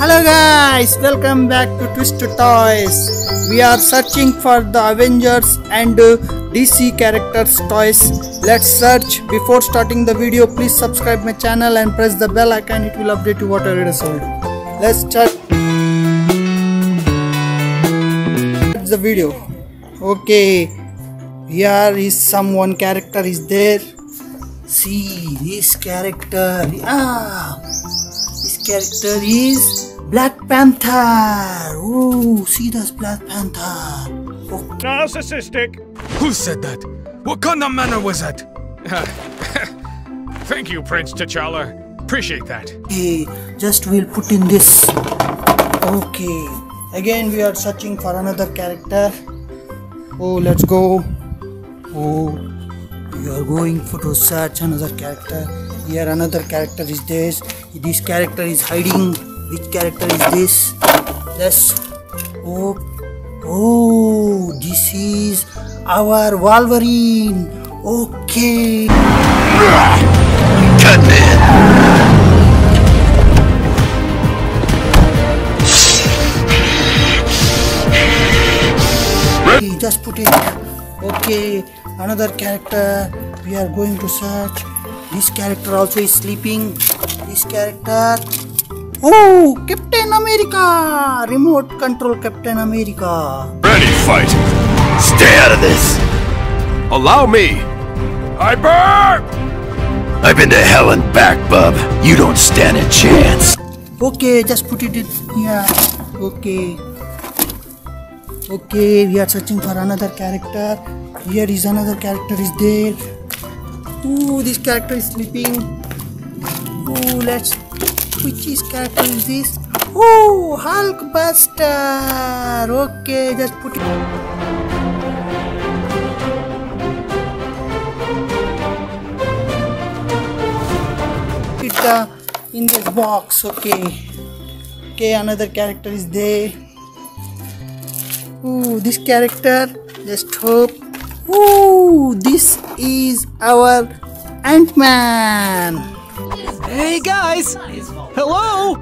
Hello guys, welcome back to Twisted Toys. We are searching for the Avengers and DC characters toys. Let's search. Before starting the video, please subscribe my channel and press the bell icon. It will update you whatever it is sold. Let's start the video. Okay, here is some one character is there. See this character. Ah, this character is Black Panther. Oh, see this Black Panther. Okay. Narcissistic. Who said that? What kind of manner was that? Thank you, Prince T'Challa. Appreciate that. Okay, just we'll put in this. Okay. Again, we are searching for another character. Oh, let's go. Oh, we are going for to search another character. Here, another character is this. This character is hiding. Which character is this? Yes. Oh, oh, this is our Wolverine. Okay. Just put it. Okay, another character. We are going to search. This character also is sleeping. This character. Oh, Captain America! Remote control Captain America. Ready, fight! Stay out of this! Allow me! Hyper! I've been to hell and back, bub. You don't stand a chance. Okay, just put it in here. Okay. Okay, we are searching for another character. Here is another character is there. Ooh, this character is sleeping. Ooh, let's. Which is character is this? Ooh, Hulkbuster. Okay, just put it. It uh, in this box. Okay. Okay, another character is there. Ooh, this character. Just hope. Ooh, this is our Ant Man. Hey guys! Hello!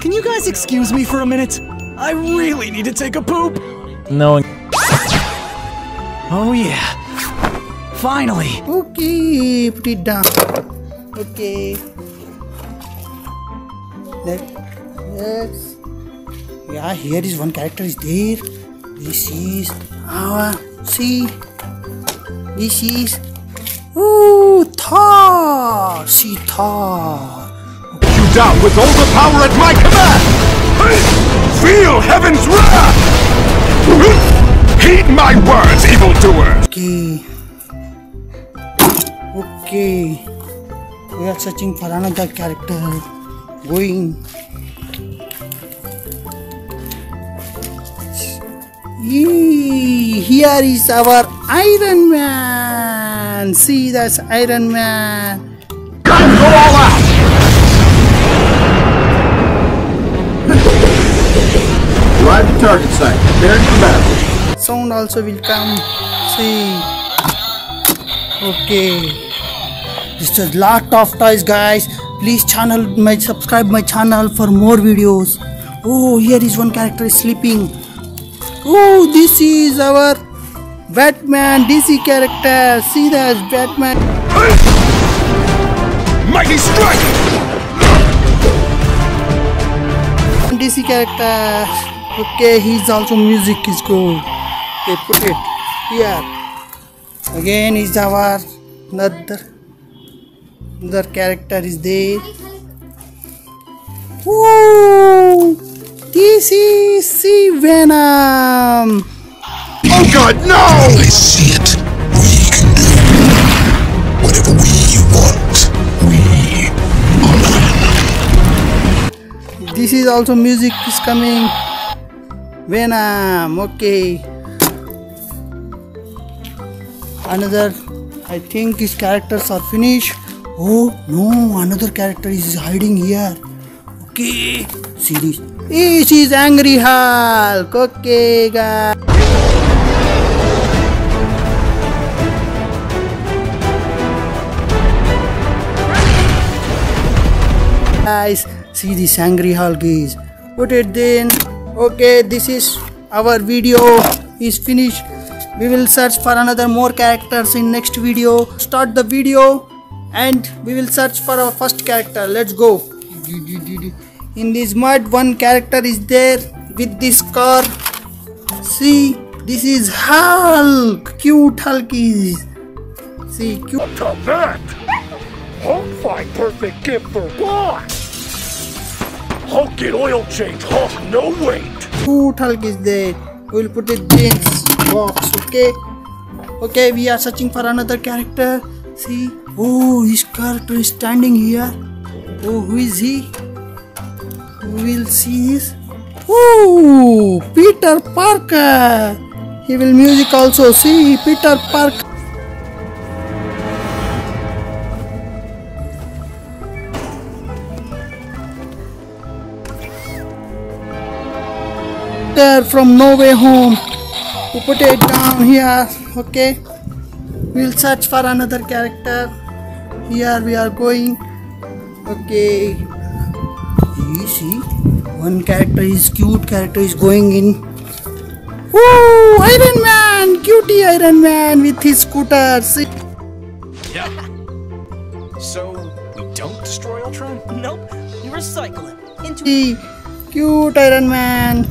Can you guys excuse me for a minute? I really need to take a poop. No. Oh yeah. Finally. Okay, put it down. Okay. Let, let's. Yeah, here is one character is there. This is our. See. This is. Ooh, Thor. See Thor. Down with all the power at my command! Feel heaven's wrath! Heed my words, evildoers! Okay. Okay. We are searching for another character. Going. Yee, Here is our Iron Man. See, that's Iron Man. Time go all Arrive at target site. Preparing for battle. Sound also will come. See. Okay. This is lot of toys, guys. Please channel my subscribe my channel for more videos. Oh, here is one character sleeping. Oh, this is our Batman DC character. See that Batman. Mighty strike! DC character. Okay, he's also music is good. Okay, put it here. Again is our another another character is there. Ooh, this is C Venom. Oh god, no! I see it. We can do whatever we want. We This is also music is coming. Venom. Okay. Another. I think his characters are finished. Oh no! Another character is hiding here. Okay. See this. This is Angry Hulk. Okay, guys. Guys, see this Angry Hulk is put it then okay this is our video is finished. We will search for another more characters in next video. Start the video and we will search for our first character. Let's go. In this mud one character is there with this car. See this is hulk. Cute hulk is. See cute. That! Hulk find perfect gift for what? Hulk get oil change, Hulk no wait! cute Hulk is there. We'll put it in box, okay? Okay, we are searching for another character. See? Oh, his character is standing here. Oh, who is he? We will see his. Oh, Peter Parker. He will music also. See, Peter Parker. From No Way Home. We put it down here. Okay. We'll search for another character. Here we are going. Okay. You see, one character is cute. Character is going in. Oh, Iron Man! Cutie Iron Man with his scooter. See? So, we don't destroy Ultron? Nope, We recycle it into cute Iron Man.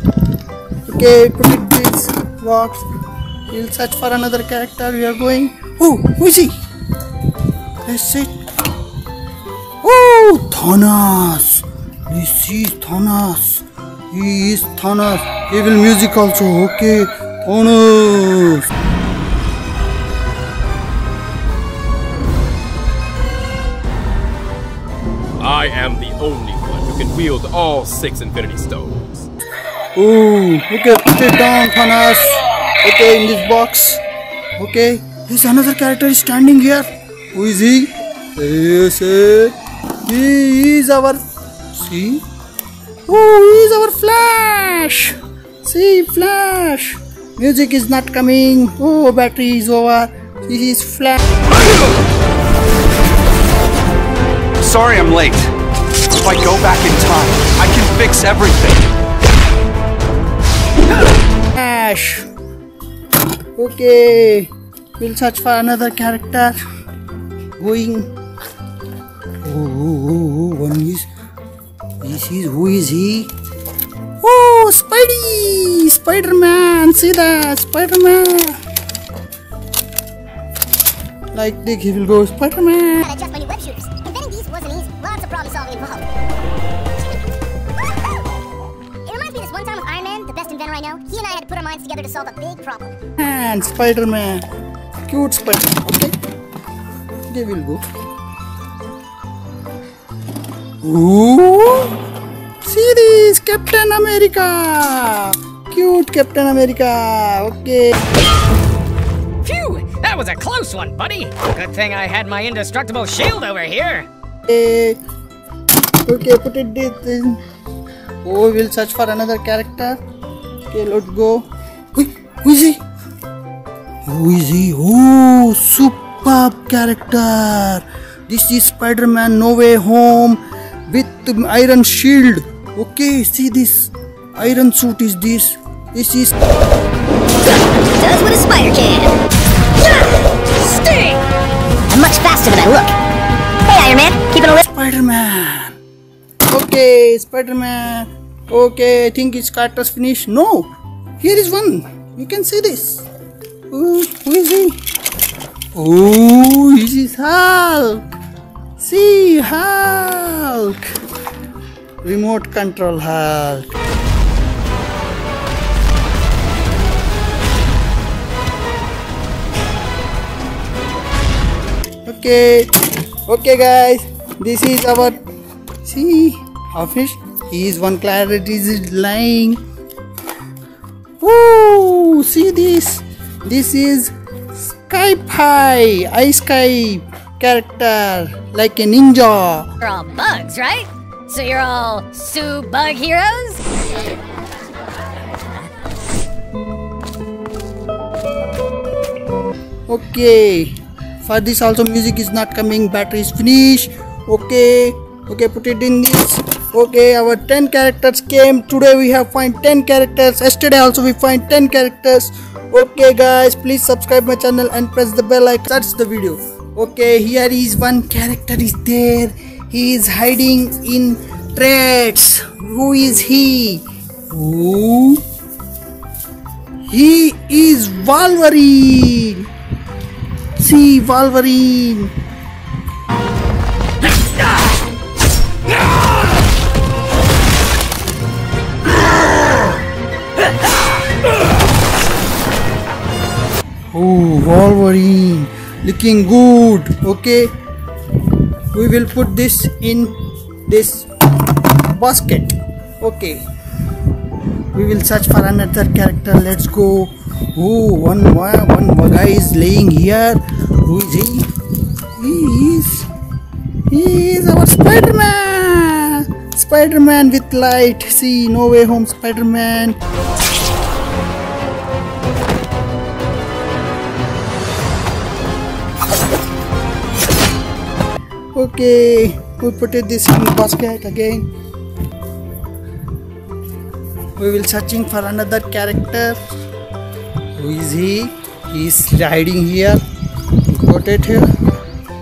Okay, it this box. We'll search for another character. We are going. Oh, who is he? Let's see. Oh, Thanos. This is Thanos. He is Thanos. Evil music also. Okay, Thanos. I am the only one who can wield all six Infinity Stones. Oh, okay, put it down, Thanos. Okay, in this box. Okay, there's another character standing here. Who is he? Yes, eh. he is our. See? Oh, he is our Flash. See, Flash. Music is not coming. Oh, battery is over. This is Flash. Sorry I'm late. If I go back in time, I can fix everything. Flash. Okay, we'll search for another character. Going. Oh, oh, oh, one is. This is who is he? Oh, Spidey! Spider-Man! See that, Spider-Man! Like this, he will go Spider-Man. Gotta had to put our minds together to solve a big problem. And Spider-Man. Cute Spider-Man. Okay. They will go. Ooh. See this Captain America. Cute Captain America. Okay. Phew! That was a close one, buddy. Good thing I had my indestructible shield over here. Okay. Okay, put it this in. Oh, we'll search for another character. Okay, let's go. Wait, who is he? Who is he? Oh, superb character. This is Spider-Man No Way Home with iron shield. Okay, see this iron suit is this. This is Does what a spider can. Sting! I'm much faster than I look. Hey, Iron Man, keep keeping a list. Spider-Man. Okay, Spider-Man. Okay, I think his character's finished. No, here is one. You can see this. Oh, who is he? Oh, this is Hulk. See, Hulk. Remote control Hulk. Okay, okay, guys. This is our. See, how fish? Is one clarity is lying. Oh, see this. This is Skype High, Ice Sky character, like a ninja. You're all bugs, right? So you're all Sue Bug heroes? Okay. For this also music is not coming. Battery is finished. Okay. Okay, put it in this. Okay, our 10 characters came. Today we have find 10 characters. Yesterday also we find 10 characters. Okay guys, please subscribe my channel and press the bell icon. That's the video. Okay, here is one character is there. He is hiding in traits. Who is he? Who? He is Wolverine. See Wolverine. Oh, Wolverine, looking good. Okay, we will put this in this basket. Okay, we will search for another character. Let's go. Oh, one one one guy is laying here. Who is he? He is. He is our Spider-Man. Spider-Man with light. See, No Way Home Spider-Man. Okay, we put it this in basket again. We will searching for another character. Who is he? He is hiding here. Put it here.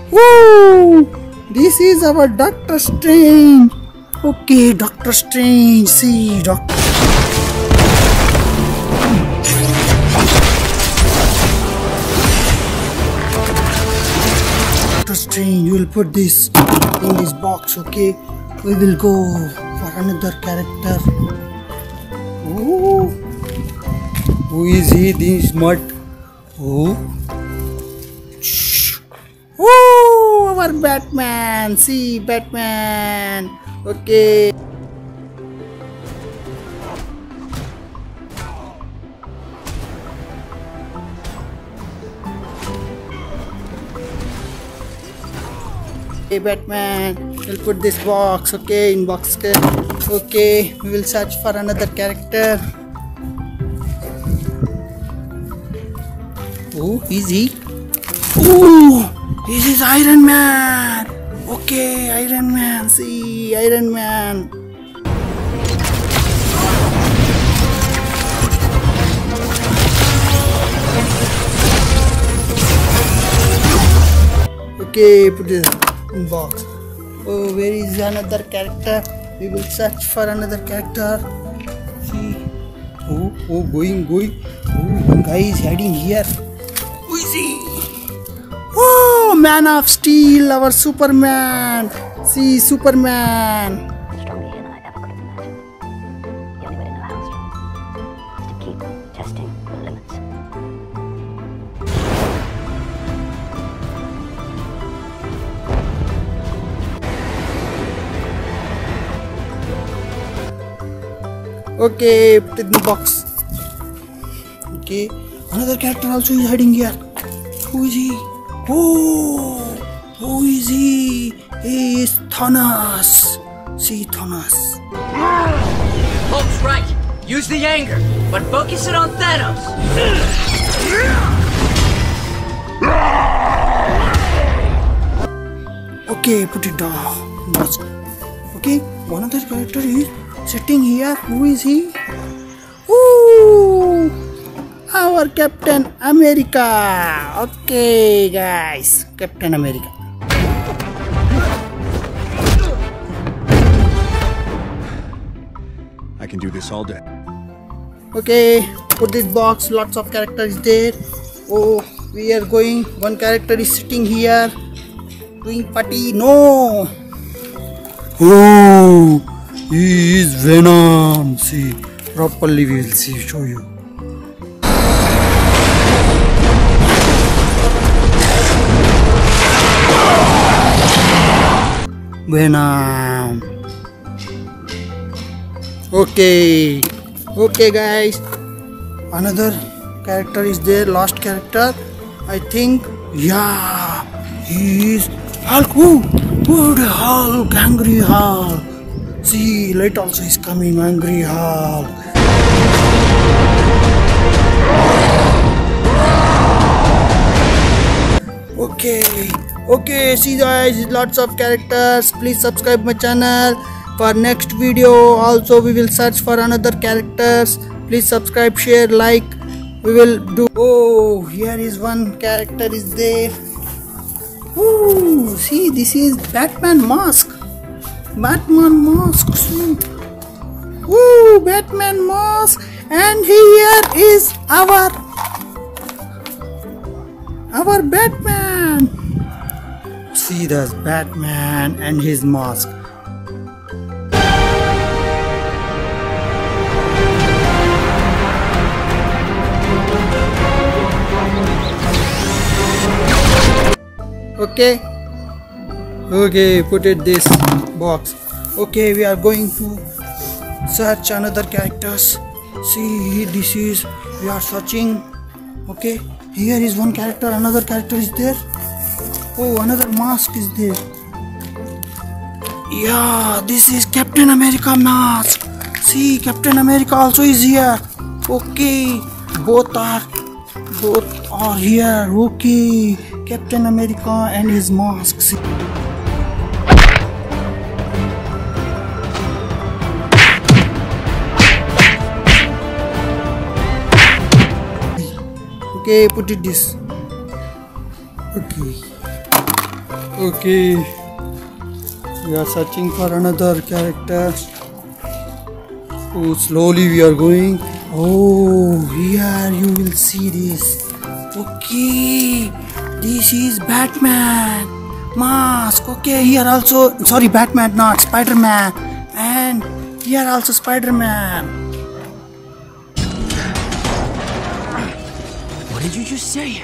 Woo! This is our Doctor Strange. Okay, Doctor Strange. See, Doctor. Strange, you will put this in this box, okay? We will go for another character. Ooh. Who is he? This mud. Woo! Our Batman. See, Batman. Okay. Okay, Batman. We'll put this box, okay, in box. Okay, we will search for another character. Who is he? oh this is Iron Man. Okay, Iron Man. See, Iron Man. Okay, put in box. Oh, where is another character? We will search for another character. See. Oh, oh, going, going. Oh, one guy is hiding here. Who is he? Oh, Man of Steel, our Superman. See, Superman. Okay, put it in the box. Okay, another character also is hiding here. Who is he? Oh, who is he? He is Thanos. See Thanos. Hulk's right. Use the anger, but focus it on Thanos. Okay, put it down. Okay, one other character is sitting here. Who is he? Ooh, our Captain America. Okay, guys, Captain America. I can do this all day. Okay, put this box. Lots of characters there. Oh, we are going. One character is sitting here, doing party. No. Oh, he is Venom. See, properly we will see. Show you. Venom. Okay, okay, guys. Another character is there. Last character. I think. Yeah, he is Hulk. Ooh, good Hulk, angry Hulk. See, light also is coming. Angry Hulk. Okay, okay. See, guys, lots of characters. Please subscribe my channel for next video also we will search for another characters please subscribe share like we will do oh here is one character is there Ooh, see this is batman mask batman mask see? Ooh, batman mask. And here is our our batman. See this batman and his mask. Okay okay put it this box. Okay we are going to search another characters. See this is we are searching. Okay here is one character another character is there. Oh another mask is there. Yeah this is captain america mask. See captain america also is here. Okay both are both are here. Okay captain america and his mask. See okay put it this. Okay. Okay. We are searching for another character. Oh slowly we are going. Oh here you will see this. Okay. This is batman. Mask. Okay here also. Sorry batman not spider-man. And here also spider-man What did you just say?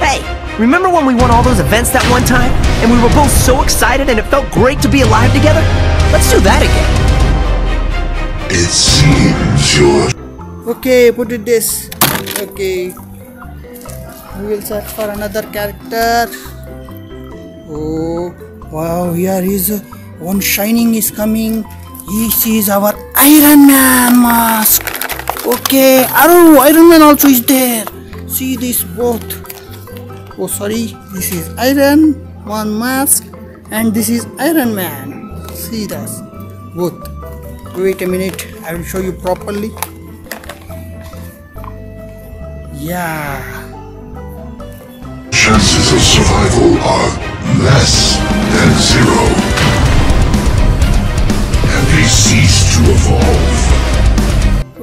Hey, remember when we won all those events that one time? And we were both so excited and it felt great to be alive together? Let's do that again. It seems you're okay put it this okay we will search for another character oh wow here is uh, one shining is coming He sees our iron man mask okay oh iron man also is there see this both oh sorry this is iron one mask and this is iron man. See this both wait a minute i will show you properly. Yeah. Chances of survival are less than zero. Cease to evolve.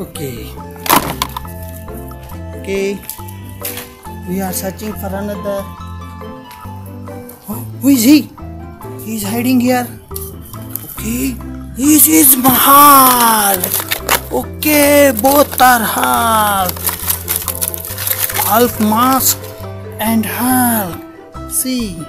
okay. Okay. We are searching for another. Oh, who is he? He's hiding here. Okay. This is mahal. Okay both are half. Half mask and hulk. See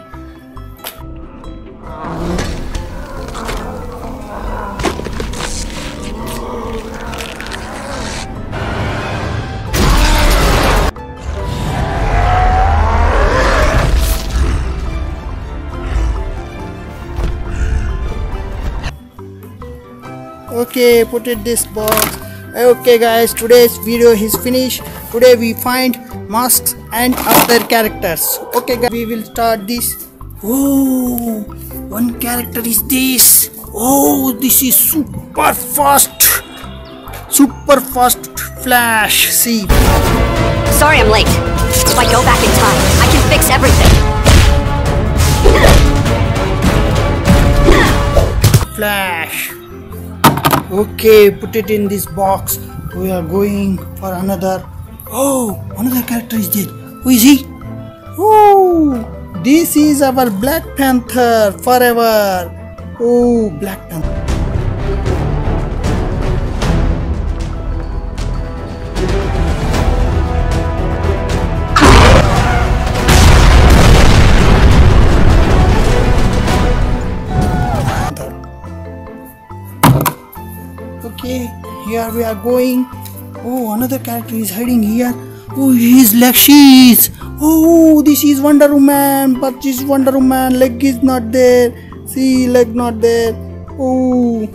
okay put it this box. Okay guys today's video is finished. Today we find masks and other characters. Okay guys we will start this. Oh one character is this. Oh this is super fast. Super fast flash. See. Sorry I'm late. If I go back in time, I can fix everything. flash okay put it in this box. We are going for another. Oh another character is there who is he? Oh this is our black panther forever. Oh black panther okay here we are going. Oh another character is hiding here. Oh he is. Lakshis oh this is Wonder Woman. But this Wonder Woman. Leg is not there. See leg not there. Oh.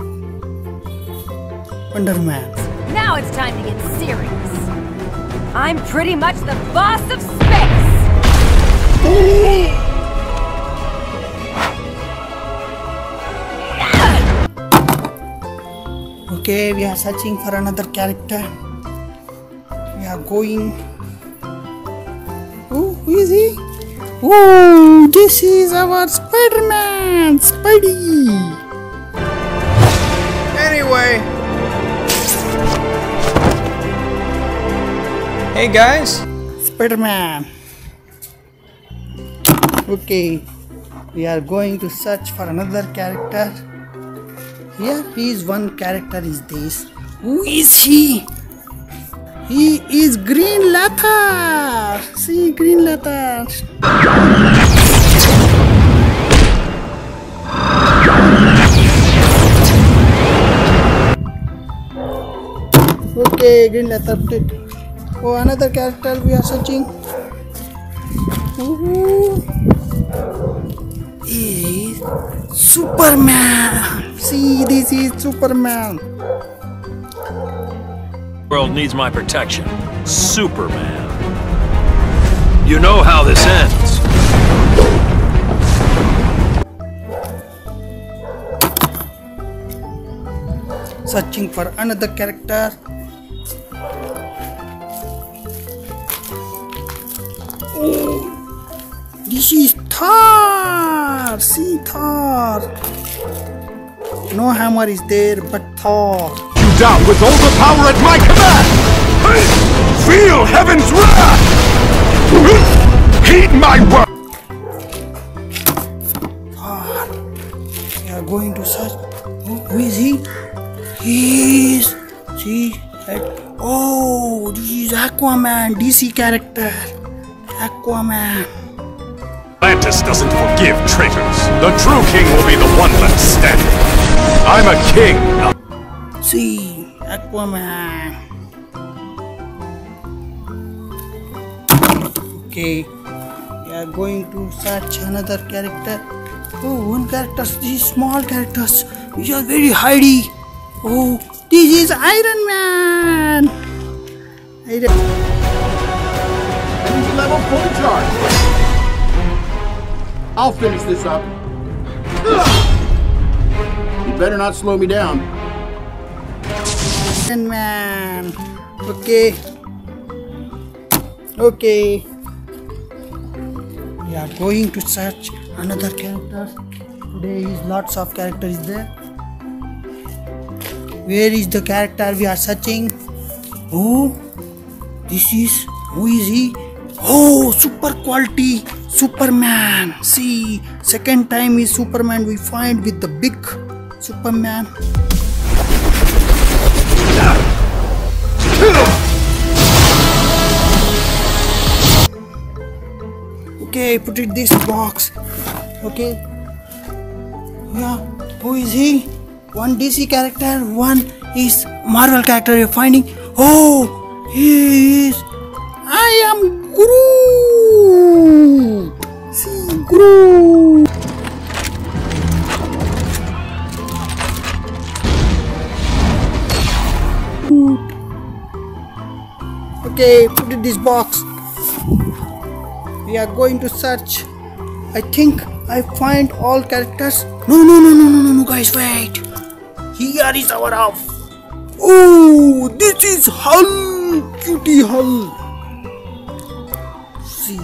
Wonder Woman. Now it's time to get serious. I'm pretty much the boss of space. Okay, we are searching for another character. We are going. Oh, who is he? Oh, this is our Spider-Man, Spidey. Anyway. Hey guys. Spider-Man. Okay, we are going to search for another character. Here is one character is this. Who is he? He is Green Lantern. See Green Lantern. Okay, Green Lantern. Oh, another character we are searching. Ooh. Is Superman. See, this is Superman. world needs my protection. Superman. You know how this ends. Searching for another character. Oh, this is Thor. See Thor. No hammer is there, but Thor. You down with all the power at my command! Feel heaven's wrath! Heed my word! We are going to search. Who, is he? He is. See? Oh, this is Aquaman, DC character. Aquaman. Atlantis doesn't forgive traitors. The true king will be the one left standing. I'm a king. See, Aquaman. Okay, we are going to search another character. Oh, one character. These small characters. These are very hidey. Oh, this is Iron Man. Iron. He's level full charge. I'll finish this up. You better not slow me down. Man. Okay. Okay. We are going to search another character. Today is lots of characters there. Where is the character we are searching? Oh, this is who is he? Oh, super quality Superman. See, second time is Superman we find with the big Superman. Okay, put it this box. Okay. Yeah. Who is he? One DC character, one is Marvel character you're finding. Oh, he is. I am Groot. Groot. Okay, put it this box. We are going to search. I think I find all characters. No, no, no, no, no, no, no, guys, wait. Here is our off. Oh, this is Hull, cutie Hull. See.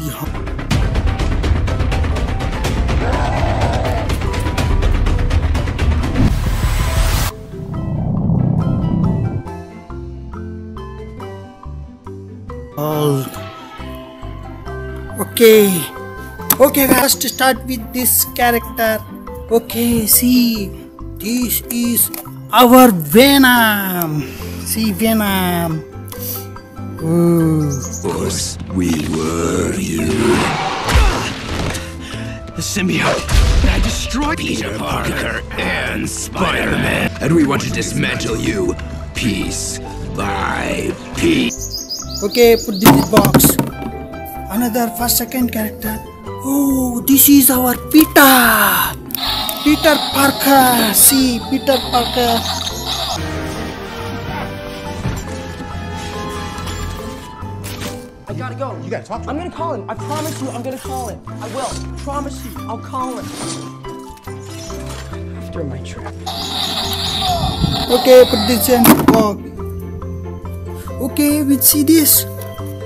Hull. Okay. Okay, first start with this character. Okay, see, this is our Venom. See, Venom. Ooh. course, we were you. The symbiote that I destroyed Peter Parker and Spider-Man. And we want to dismantle you piece by piece. Okay, put this in box. Another first second character. Oh, this is our Peter. Peter Parker. See, Peter Parker. Go. You gotta talk to him. I'm gonna call him. I promise you, I'm gonna call him. I will. Promise you, I'll call him. After my trip. Okay, put this in box. Okay, we see this.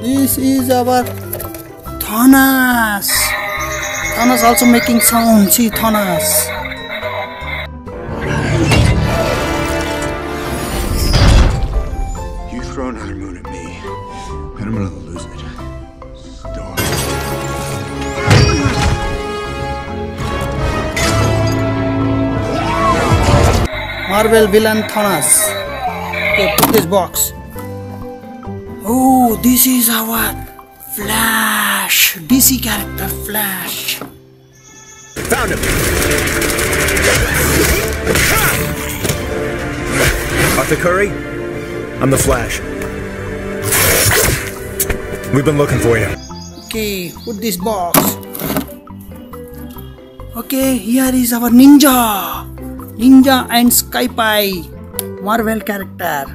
This is our Thanos. Thanos also making sound. See Thanos. Marvel villain Thanos. Okay, put this box. Oh, this is our Flash. DC character Flash. Found him! Arthur Curry? I'm the Flash. We've been looking for you. Okay, put this box. Okay, here is our ninja. Ninja and Skypie. Marvel character.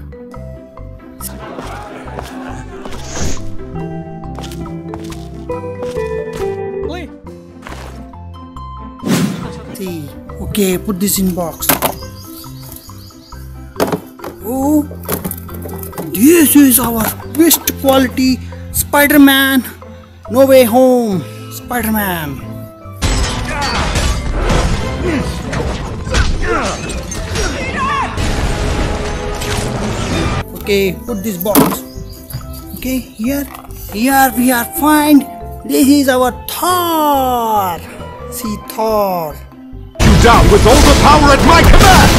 See, okay, put this in box. Oh, this is our best quality Spider-Man. No way home, Spider-Man. Okay, put this box. Okay, here, here we are find. This is our Thor. See Thor. You down with all the power at my command!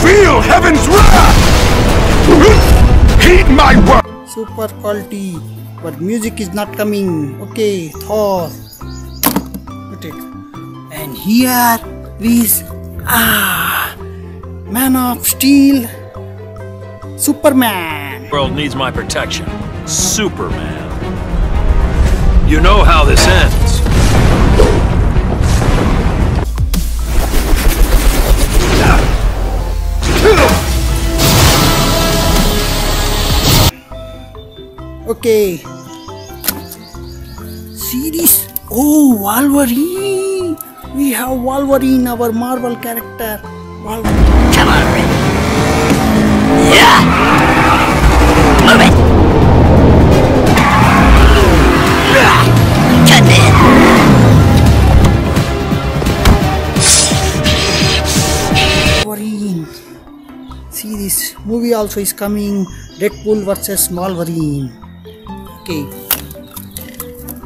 Feel heaven's wrath! Heed my word! Super quality, but music is not coming. Okay, Thor. Put it. And here is ah, Man of Steel, Superman. world needs my protection. Superman. You know how this ends. Okay. See this? Oh, Wolverine. We have Wolverine, our Marvel character. Wolverine. Come on, See this movie also is coming. Deadpool versus Wolverine. Okay.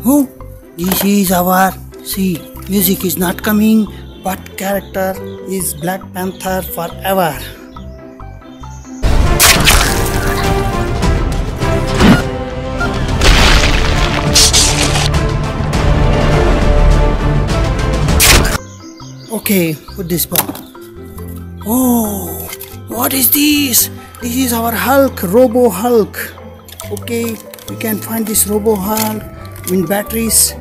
Oh, this is our. See, music is not coming, but character is Black Panther forever. Okay, put this back. Oh, what is this? This is our Hulk, Robo Hulk. Okay, we can find this Robo Hulk in batteries.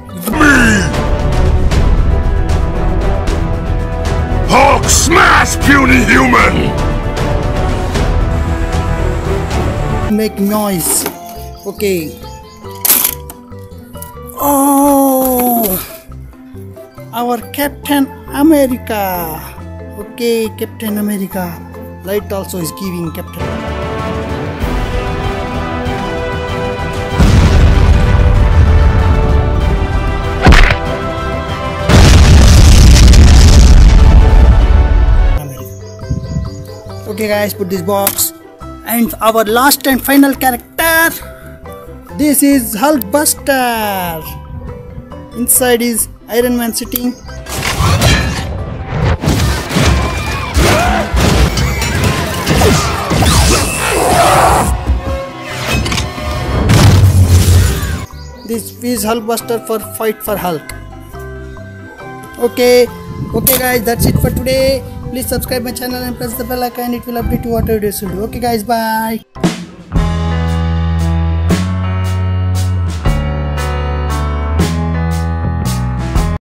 Hulk smash, puny human! Make noise. Okay. Oh, our Captain America. Okay, Captain America. Light also is giving Captain. Okay guys, put this box. And our last and final character. This is Hulkbuster. Inside is Iron Man sitting. This is Hulkbuster for Fight for Hulk. Okay, okay guys, that's it for today. Please subscribe my channel and press the bell icon. It will update you what I do. Okay guys, bye.